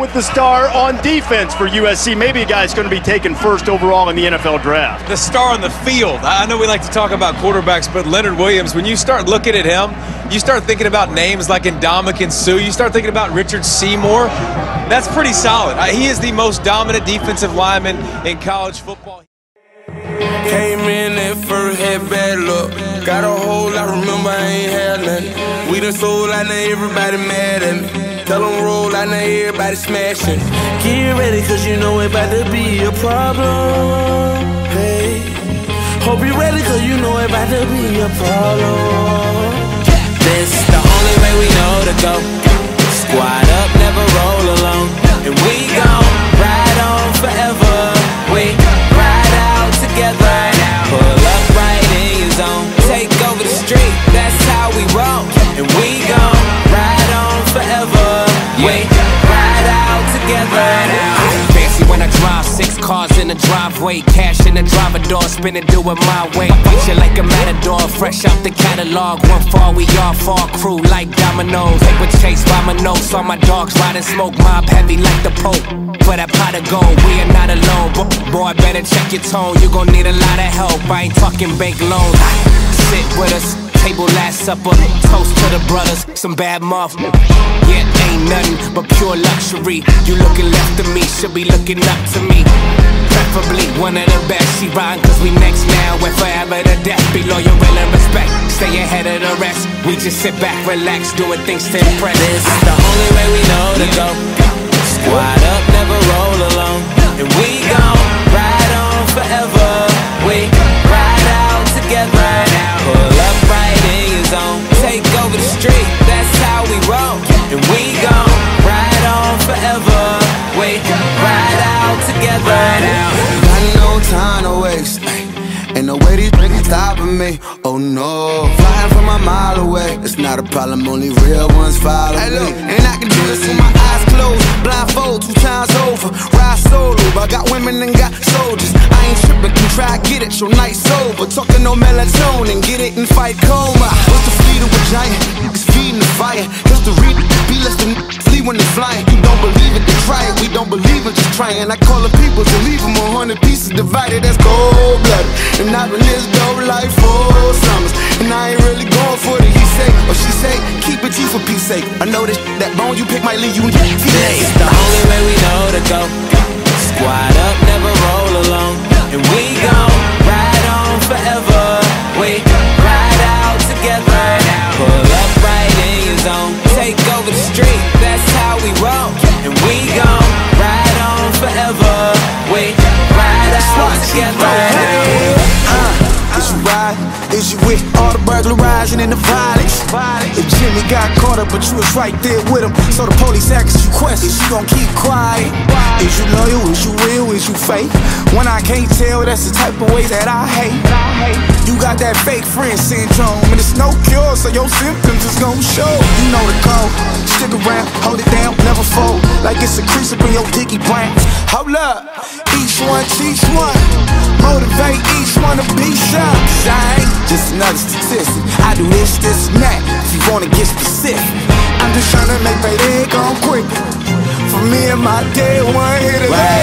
with the star on defense for USC. Maybe a guy's going to be taken first overall in the NFL draft. The star on the field. I know we like to talk about quarterbacks, but Leonard Williams, when you start looking at him, you start thinking about names like Ndamukong Suh. You start thinking about Richard Seymour. That's pretty solid. He is the most dominant defensive lineman in college football. Came in at first, had bad luck. Got a hole, I remember I ain't had nothing. We done sold, I know everybody mad at me. Tell them roll, I know everybody smashing. Get ready, cause you know it about to be a problem. Hey. Hope you ready, cause you know it about to be a problem. This the only way we know to go. Squad up, never roll alone. And we gon' ride on forever. We ride out together. Pull up right in your zone. Take over the street, that's how we roll. And we gon'. We ride out together. Fancy when I drive six cars in the driveway, cash in the driver door, spin it, do it my way. Beat you like a matador, fresh out the catalog. One fall, we all fall, crew like dominoes. They were chased by my nose, saw my dogs riding smoke, mob heavy like the Pope. For that pot of gold, we are not alone. Bo- Boy, better check your tone, you gon' need a lot of help. I ain't talking bank loans. Sit with us. Table supper, toast to the brothers, some bad muff. Yeah, ain't nothing but pure luxury. You looking left of me, should be looking up to me. Preferably one of the best. She rhyme cause we next now and forever to death. Be loyal, and respect. Stay ahead of the rest. We just sit back, relax, doing things to impress. This is the only way we know to go. Squad up, never roll together. Got no time to waste. Ain't no way these niggas stopping me. Oh no, flying from a mile away. It's not a problem, only real ones follow me. And I can do this with my eyes closed, blindfold two times over. Ride solo, I got women and got soldiers. I ain't tripping, can try get it, your night sober. Talking no melatonin, get it and fight coma. What's the fleet of a giant? Niggas feeding the fire. History be less than flee when they flying. You don't believe it, then try it. We don't believe I call the people to leave them a hundred pieces divided. That's cold blooded. And I've been this dope life for summers. And I ain't really going for the he say or oh, she say. Keep it for peace sake. I know this that bone you pick might leave you is the only way we know to go. Squad up, never roll alone. And we gon' ride on forever. We ride out together. Pull up right in your zone. With all the burglarizing and the violence? If Jimmy got caught up, but you was right there with him. So the police ask you questions, you gon' keep quiet. Is you loyal? Is you real? Is you fake? When I can't tell, that's the type of way that I hate. You got that fake friend syndrome, and it's no cure, so your symptoms is gon' show. You know the code. Stick around, hold it down, never fold. Like it's a crease up in your dicky brain. Hold up, each one teach one. Motivate each one to be. I ain't just another statistic. I do this, this, and that. If you wanna get specific, I'm just tryna make payday come quick. For me and my day one hit it.